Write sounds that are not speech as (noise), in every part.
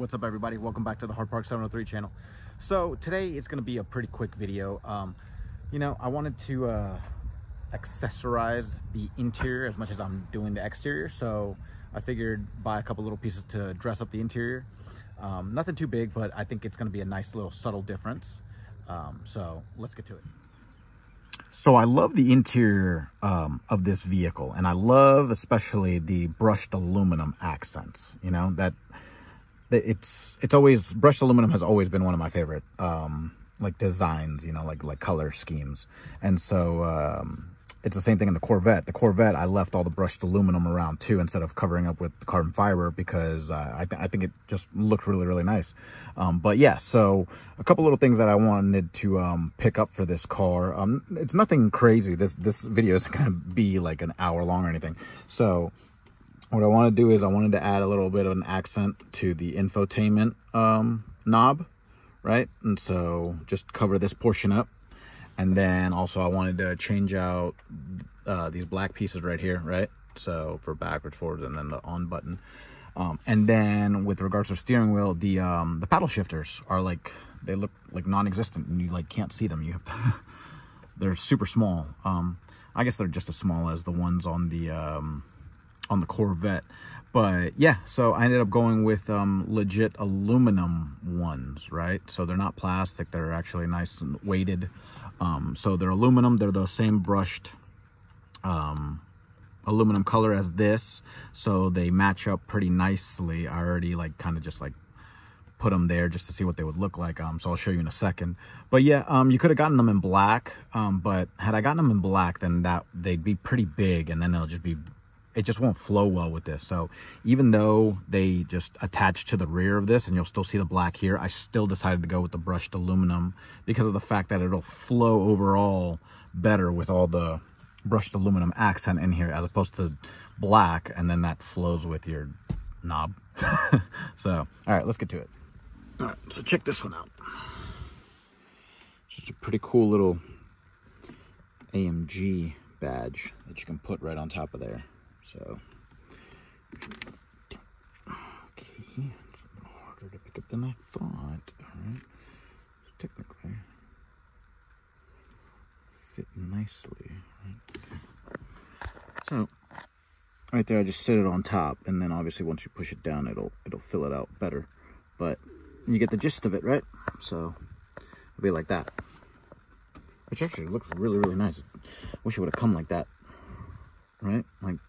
What's up everybody? Welcome back to the Hard Park 703 channel. So today it's going to be a pretty quick video. Um, you know, I wanted to uh, accessorize the interior as much as I'm doing the exterior. So I figured buy a couple little pieces to dress up the interior. Um, nothing too big, but I think it's going to be a nice little subtle difference. Um, so let's get to it. So I love the interior um, of this vehicle and I love especially the brushed aluminum accents, you know, that it's it's always brushed aluminum has always been one of my favorite um like designs you know like like color schemes. And so um it's the same thing in the corvette. The corvette i left all the brushed aluminum around too instead of covering up with carbon fiber because uh, I, th I think it just looks really really nice. Um but yeah so a couple little things that i wanted to um pick up for this car. Um it's nothing crazy. This this video isn't gonna be like an hour long or anything. So what I want to do is I wanted to add a little bit of an accent to the infotainment um, knob, right? And so just cover this portion up. And then also I wanted to change out uh, these black pieces right here, right? So for backwards, forwards, and then the on button. Um, and then with regards to steering wheel, the um, the paddle shifters are like, they look like non-existent and you like can't see them. You have to, (laughs) they're super small. Um, I guess they're just as small as the ones on the, um, on the Corvette. But yeah, so I ended up going with um, legit aluminum ones, right? So they're not plastic, they're actually nice and weighted. Um, so they're aluminum, they're the same brushed um, aluminum color as this. So they match up pretty nicely. I already like kind of just like put them there just to see what they would look like. Um, so I'll show you in a second. But yeah, um, you could have gotten them in black. Um, but had I gotten them in black, then that they'd be pretty big and then they'll just be it just won't flow well with this. So even though they just attach to the rear of this and you'll still see the black here, I still decided to go with the brushed aluminum because of the fact that it'll flow overall better with all the brushed aluminum accent in here as opposed to black and then that flows with your knob. (laughs) so, all right, let's get to it. All right, so check this one out. It's just a pretty cool little AMG badge that you can put right on top of there. So, okay, it's a little harder to pick up than I thought. All right, so technically, fit nicely. Right? So, right there, I just set it on top, and then obviously once you push it down, it'll it'll fill it out better. But you get the gist of it, right? So it'll be like that. Which actually looks really, really nice. Wish it would have come like that, right? Like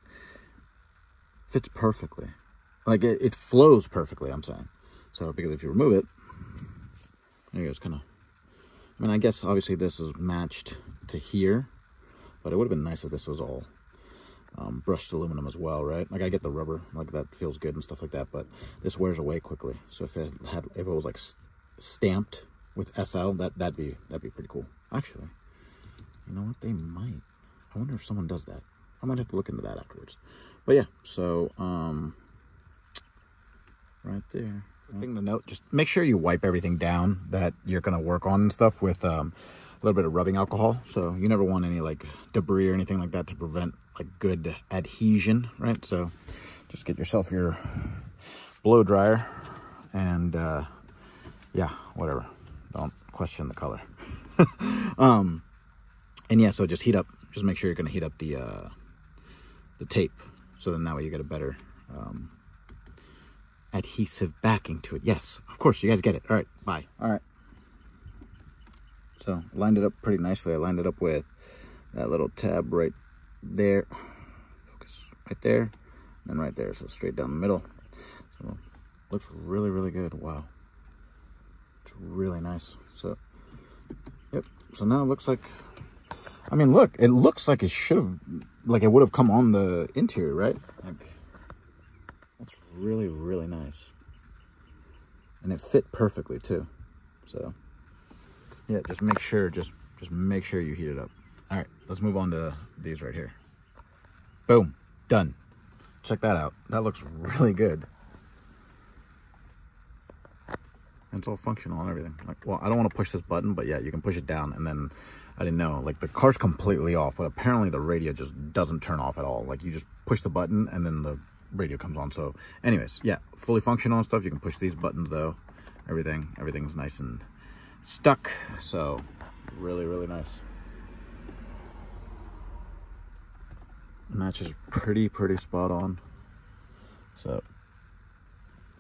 fits perfectly. Like it, it flows perfectly, I'm saying. So, because if you remove it, there goes kind of, I mean, I guess obviously this is matched to here, but it would have been nice if this was all um, brushed aluminum as well, right? Like I get the rubber, like that feels good and stuff like that, but this wears away quickly. So if it had, if it was like stamped with SL, that that'd be that'd be pretty cool. Actually, you know what? They might. I wonder if someone does that. I might have to look into that afterwards. But yeah, so um, right there. Thing to note, just make sure you wipe everything down that you're gonna work on and stuff with um, a little bit of rubbing alcohol. So you never want any like debris or anything like that to prevent like good adhesion, right? So just get yourself your blow dryer and uh, yeah, whatever. Don't question the color. (laughs) um, and yeah, so just heat up. Just make sure you're gonna heat up the uh, the tape so then that way you get a better um, adhesive backing to it. Yes, of course, you guys get it. All right, bye. All right. So lined it up pretty nicely. I lined it up with that little tab right there. Focus right there. And right there, so straight down the middle. So looks really, really good. Wow. It's really nice. So, yep. So now it looks like, I mean, look, it looks like it should have like it would have come on the interior, right? Like, that's really, really nice. And it fit perfectly too. So yeah, just make sure, just, just make sure you heat it up. All right, let's move on to these right here. Boom, done. Check that out. That looks (laughs) really good. And it's all functional and everything. Like, well, I don't want to push this button, but yeah, you can push it down and then I didn't know. Like the car's completely off, but apparently the radio just doesn't turn off at all. Like you just push the button and then the radio comes on. So anyways, yeah, fully functional and stuff. You can push these buttons though. Everything, everything's nice and stuck. So really, really nice. Matches pretty, pretty spot on. So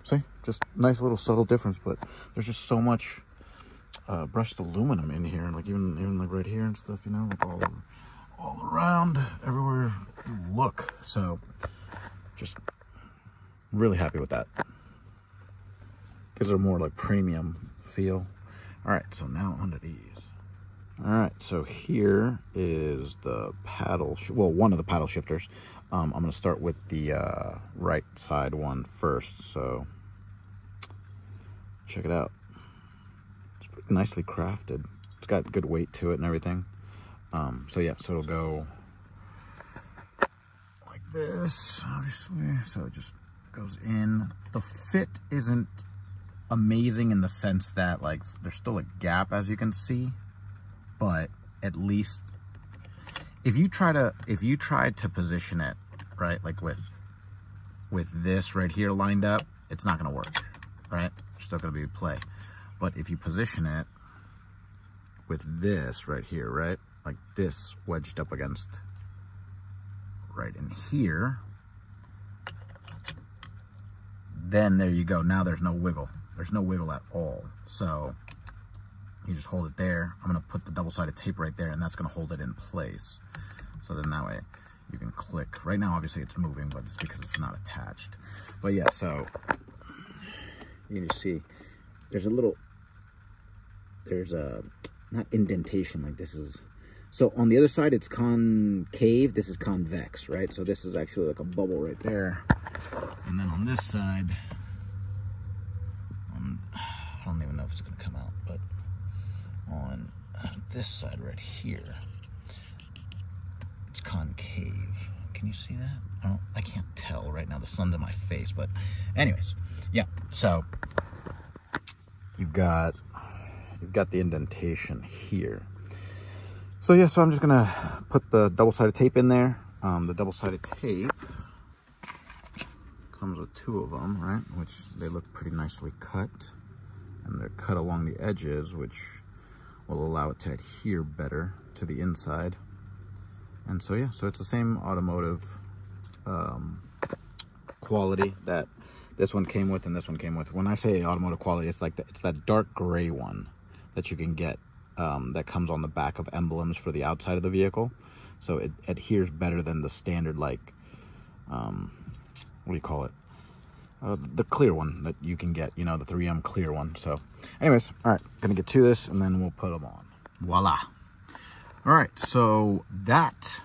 see, just nice little subtle difference, but there's just so much uh, brushed aluminum in here, and like even even like right here and stuff, you know, like all all around, everywhere you look. So just really happy with that. Gives it a more like premium feel. All right, so now onto these. All right, so here is the paddle, well, one of the paddle shifters. Um, I'm gonna start with the uh, right side one first, so check it out. It's nicely crafted. It's got good weight to it and everything. Um, so yeah, so it'll go like this, obviously. So it just goes in. The fit isn't amazing in the sense that like there's still a gap as you can see, but at least if you try to if you try to position it right? Like with with this right here lined up it's not gonna work right? Still gonna be play. But if you position it with this right here right? Like this wedged up against right in here then there you go. Now there's no wiggle. There's no wiggle at all. So you just hold it there. I'm gonna put the double-sided tape right there and that's gonna hold it in place. So then that way you can click. Right now, obviously it's moving, but it's because it's not attached. But yeah, so you can see there's a little, there's a, not indentation like this is, so on the other side it's concave, this is convex, right? So this is actually like a bubble right there. And then on this side, um, I don't even know if it's gonna come out, but on this side right here, concave. Can you see that? I don't, I can't tell right now. The sun's in my face, but anyways, yeah. So you've got you've got the indentation here. So yeah, so I'm just gonna put the double-sided tape in there. Um, the double-sided tape comes with two of them, right? Which they look pretty nicely cut, and they're cut along the edges, which will allow it to adhere better to the inside. And so, yeah, so it's the same automotive um, quality that this one came with and this one came with. When I say automotive quality, it's like the, it's that dark gray one that you can get um, that comes on the back of emblems for the outside of the vehicle. So it adheres better than the standard, like, um, what do you call it? Uh, the clear one that you can get, you know, the 3M clear one. So anyways, all right, gonna get to this and then we'll put them on. Voila. All right, so that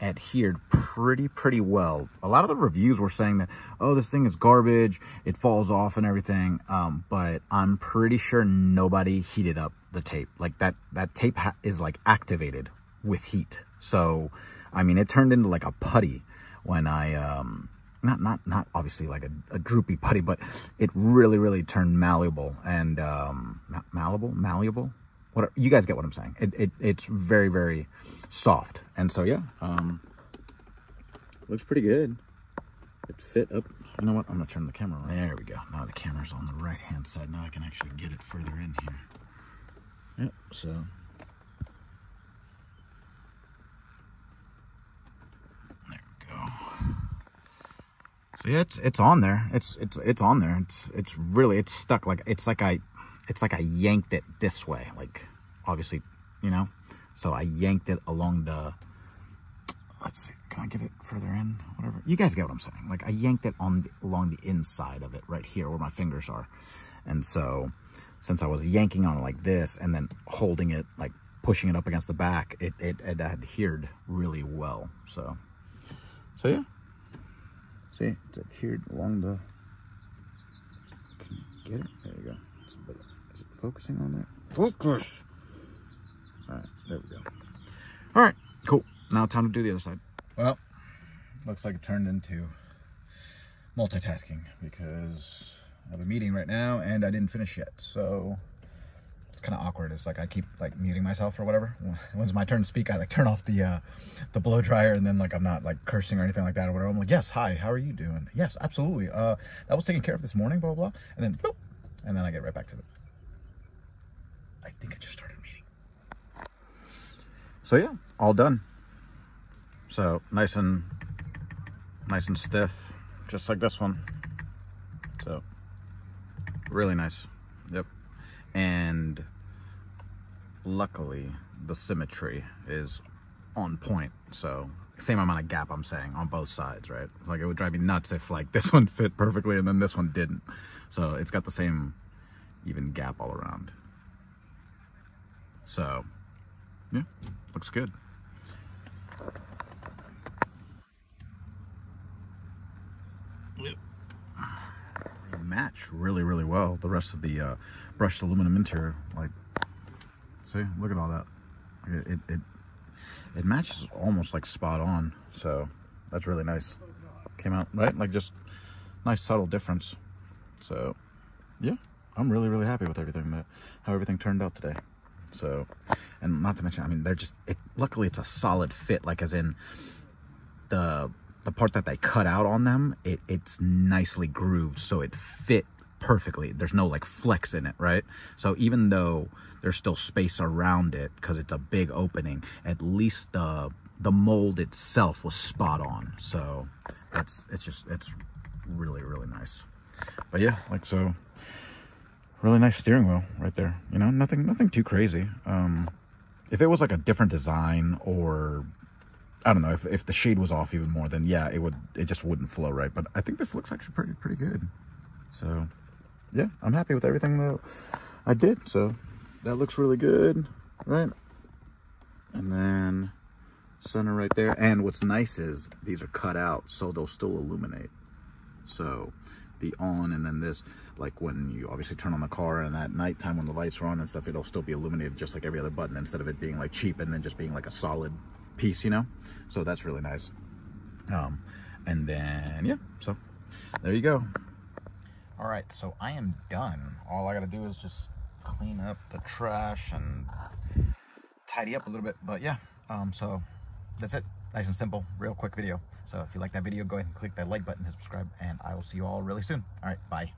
adhered pretty, pretty well. A lot of the reviews were saying that, oh, this thing is garbage, it falls off and everything. Um, but I'm pretty sure nobody heated up the tape. Like that, that tape is like activated with heat. So, I mean, it turned into like a putty when I, um, not not not obviously like a, a, droopy putty, but it really really turned malleable and um, malleable, malleable. What you guys get what I'm saying? It, it it's very very soft, and so yeah, um, looks pretty good. It fit up. You know what? I'm gonna turn the camera. On. There we go. Now the camera's on the right hand side. Now I can actually get it further in here. Yep. So. There we go. So yeah, it's it's on there. It's it's it's on there. It's it's really it's stuck. Like it's like I it's like I yanked it this way. Like obviously, you know. So I yanked it along the. Let's see. Can I get it further in? Whatever. You guys get what I'm saying. Like I yanked it on the, along the inside of it, right here where my fingers are, and so since I was yanking on it like this and then holding it like pushing it up against the back, it it, it adhered really well. So so yeah. See, it's adhered along the. Can you get it? There you go. Bit, is it focusing on that? Focus! All right, there we go. All right, cool. Now time to do the other side. Well, looks like it turned into multitasking because I have a meeting right now and I didn't finish yet. So it's kind of awkward. It's like I keep like muting myself or whatever. (laughs) When it's my turn to speak, I like turn off the uh, the blow dryer and then like I'm not like cursing or anything like that or whatever. I'm like, yes, hi, how are you doing? Yes, absolutely. Uh, that was taken care of this morning, blah blah. blah. And then boop, and then I get right back to it. I think I just started meeting. So yeah, all done. So nice and nice and stiff, just like this one. So really nice. Yep. And luckily the symmetry is on point. So same amount of gap I'm saying on both sides, right? Like it would drive me nuts if like (laughs) this one fit perfectly and then this one didn't. So it's got the same even gap all around. So yeah, looks good. Yep, match really, really well. The rest of the uh, brushed aluminum interior, like, see, look at all that. It, it, it, it matches almost like spot on. So that's really nice. Came out, right? Like just nice subtle difference. So yeah, I'm really, really happy with everything that, how everything turned out today. So, and not to mention, I mean, they're just, it, luckily it's a solid fit, like as in the the part that they cut out on them, it, it's nicely grooved, so it fit perfectly. There's no like flex in it, right? So even though there's still space around it because it's a big opening, at least the the mold itself was spot on. So it's it's just it's really really nice. But yeah, like so, really nice steering wheel right there. You know, nothing nothing too crazy. Um, if it was like a different design or I don't know if, if the shade was off even more, then yeah, it would it just wouldn't flow right. But I think this looks actually pretty pretty good. So yeah, I'm happy with everything that I did. So that looks really good, right? And then center right there. And what's nice is these are cut out, so they'll still illuminate. So the on and then this, like when you obviously turn on the car and at nighttime when the lights are on and stuff, it'll still be illuminated just like every other button instead of it being like cheap and then just being like a solid piece, you know? So that's really nice. Um, and then, yeah, so there you go. All right, so I am done. All I gotta do is just clean up the trash and tidy up a little bit. But yeah, um, so that's it. Nice and simple, real quick video. So if you like that video, go ahead and click that like button and subscribe, and I will see you all really soon. All right, bye.